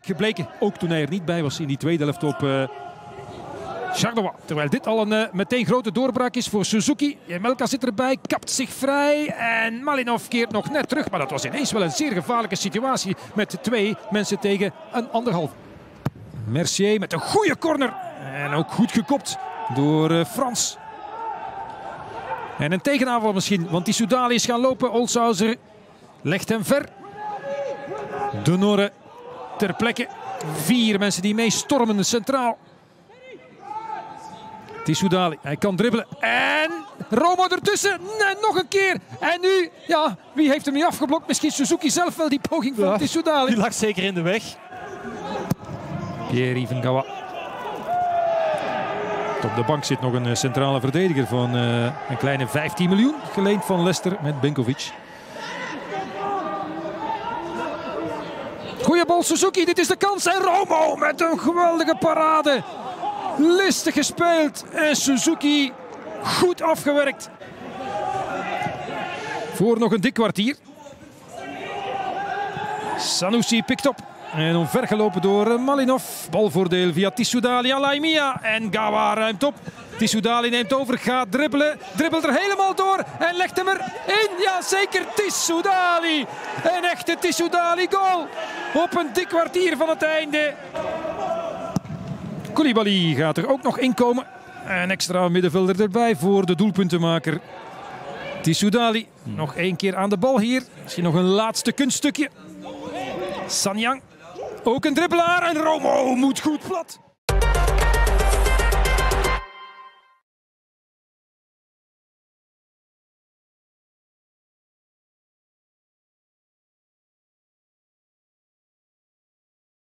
Gebleken, ook toen hij er niet bij was in die tweede helft op uh. Terwijl dit al een uh, meteen grote doorbraak is voor Suzuki. Jemelka zit erbij, kapt zich vrij en Malinov keert nog net terug. Maar dat was ineens wel een zeer gevaarlijke situatie met twee mensen tegen een anderhalf. Mercier met een goede corner en ook goed gekopt door uh, Frans. En een tegenaanval misschien, want die Soudali is gaan lopen. Olshauser legt hem ver. De Norre ter plekke. Vier mensen die meestormen centraal. Tissoudali, hij kan dribbelen. En Romo ertussen. Nee, nog een keer. En nu, ja, wie heeft hem niet afgeblokt? Misschien Suzuki zelf wel die poging van ja, Tissoudali. Die lag zeker in de weg. Pierre Gawa. Op de bank zit nog een centrale verdediger van uh, een kleine 15 miljoen. Geleend van Leicester met Benkovic. Goeie bal Suzuki, dit is de kans. En Romo met een geweldige parade. Listig gespeeld en Suzuki goed afgewerkt. Voor nog een dik kwartier. Sanusi pikt op. En omvergelopen door Malinov. Balvoordeel via Tissoudali Alaimia. En Gawa ruimt op. Tissoudali neemt over, gaat dribbelen. Dribbelt er helemaal door en legt hem erin. Ja, zeker Tissoudali. Een echte Tissoudali goal. Op een dik kwartier van het einde. Koulibaly gaat er ook nog inkomen. Een extra middenvelder erbij voor de doelpuntenmaker. Tissoudali. Nog één keer aan de bal hier. Misschien nog een laatste kunststukje. Sanyang. Ook een dribbelaar en Romo moet goed plat.